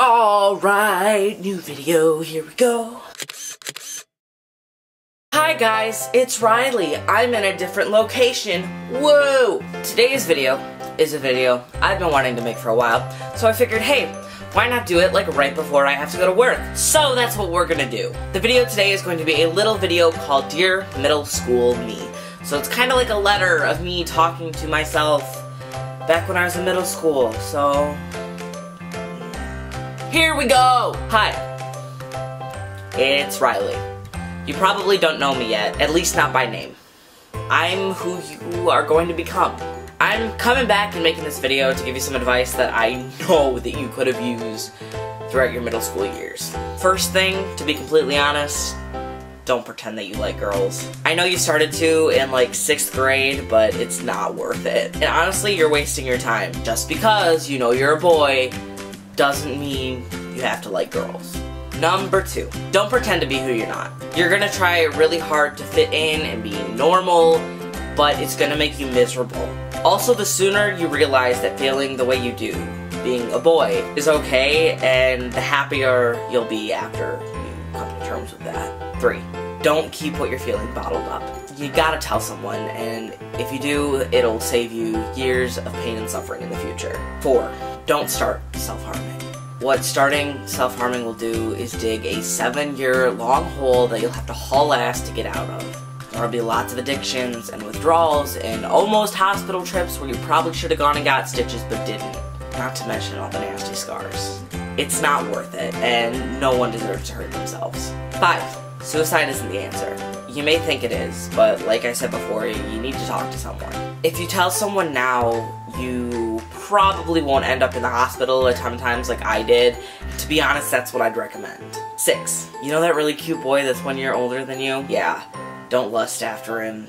Alright, new video, here we go. Hi guys, it's Riley. I'm in a different location. Whoa! Today's video is a video I've been wanting to make for a while, so I figured, hey, why not do it like right before I have to go to work? So that's what we're gonna do. The video today is going to be a little video called Dear Middle School Me. So it's kind of like a letter of me talking to myself back when I was in middle school, so here we go! Hi. It's Riley. You probably don't know me yet, at least not by name. I'm who you are going to become. I'm coming back and making this video to give you some advice that I know that you could have used throughout your middle school years. First thing, to be completely honest, don't pretend that you like girls. I know you started to in like 6th grade, but it's not worth it. And honestly, you're wasting your time. Just because you know you're a boy doesn't mean you have to like girls. Number two, don't pretend to be who you're not. You're gonna try really hard to fit in and be normal, but it's gonna make you miserable. Also, the sooner you realize that feeling the way you do, being a boy, is okay, and the happier you'll be after you come to terms with that. Three, don't keep what you're feeling bottled up. You gotta tell someone, and if you do, it'll save you years of pain and suffering in the future. Four, don't start self-harming. What starting self-harming will do is dig a seven-year long hole that you'll have to haul ass to get out of. There'll be lots of addictions and withdrawals and almost hospital trips where you probably should have gone and got stitches but didn't. Not to mention all the nasty scars. It's not worth it, and no one deserves to hurt themselves. 5. Suicide isn't the answer. You may think it is, but like I said before, you need to talk to someone. If you tell someone now, you probably won't end up in the hospital a ton of times like I did. To be honest, that's what I'd recommend. 6. You know that really cute boy that's one year older than you? Yeah, don't lust after him.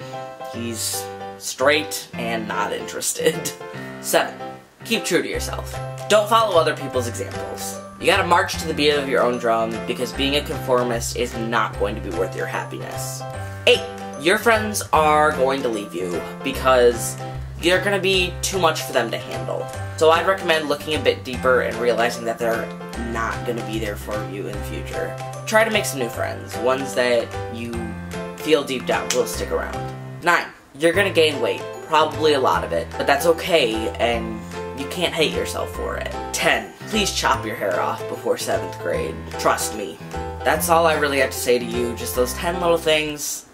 He's straight and not interested. 7. Keep true to yourself. Don't follow other people's examples. You gotta march to the beat of your own drum because being a conformist is not going to be worth your happiness. 8. Your friends are going to leave you because you're gonna be too much for them to handle. So I'd recommend looking a bit deeper and realizing that they're not gonna be there for you in the future. Try to make some new friends, ones that you feel deep down will stick around. 9. You're gonna gain weight, probably a lot of it, but that's okay and you can't hate yourself for it. 10. Please chop your hair off before 7th grade. Trust me. That's all I really have to say to you, just those 10 little things.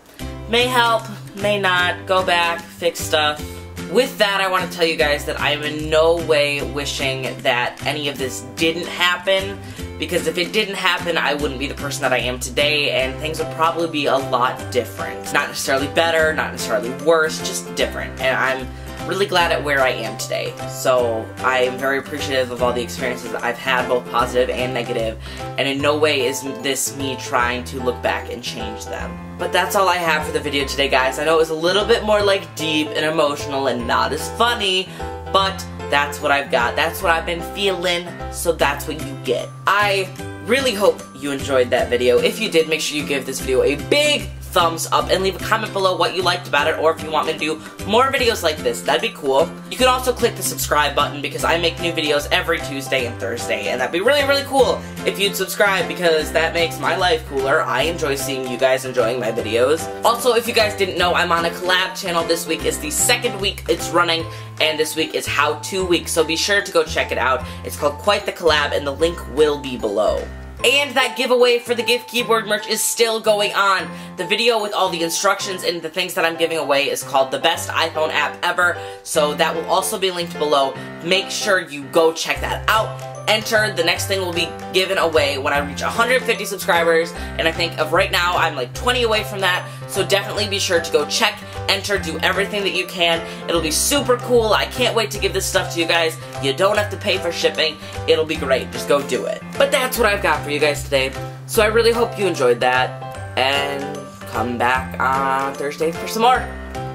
May help, may not, go back, fix stuff. With that, I want to tell you guys that I'm in no way wishing that any of this didn't happen, because if it didn't happen, I wouldn't be the person that I am today, and things would probably be a lot different. Not necessarily better, not necessarily worse, just different. And I'm really glad at where I am today. So I'm very appreciative of all the experiences I've had, both positive and negative, and in no way is this me trying to look back and change them. But that's all I have for the video today, guys. I know it was a little bit more like deep and emotional and not as funny, but that's what I've got. That's what I've been feeling, so that's what you get. I really hope you enjoyed that video. If you did, make sure you give this video a big thumbs up and leave a comment below what you liked about it or if you want me to do more videos like this. That'd be cool. You can also click the subscribe button because I make new videos every Tuesday and Thursday and that'd be really, really cool if you'd subscribe because that makes my life cooler. I enjoy seeing you guys enjoying my videos. Also, if you guys didn't know, I'm on a collab channel this week. It's the second week it's running and this week is how-to week, so be sure to go check it out. It's called Quite the Collab and the link will be below. And that giveaway for the GIF Keyboard merch is still going on. The video with all the instructions and the things that I'm giving away is called the best iPhone app ever, so that will also be linked below. Make sure you go check that out enter. The next thing will be given away when I reach 150 subscribers, and I think of right now, I'm like 20 away from that, so definitely be sure to go check, enter, do everything that you can. It'll be super cool. I can't wait to give this stuff to you guys. You don't have to pay for shipping. It'll be great. Just go do it. But that's what I've got for you guys today, so I really hope you enjoyed that, and come back on Thursday for some more.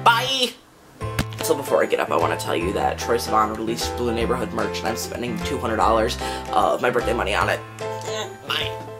Bye! So before I get up, I want to tell you that Troye Sivan released Blue Neighborhood merch, and I'm spending $200 of my birthday money on it. Bye.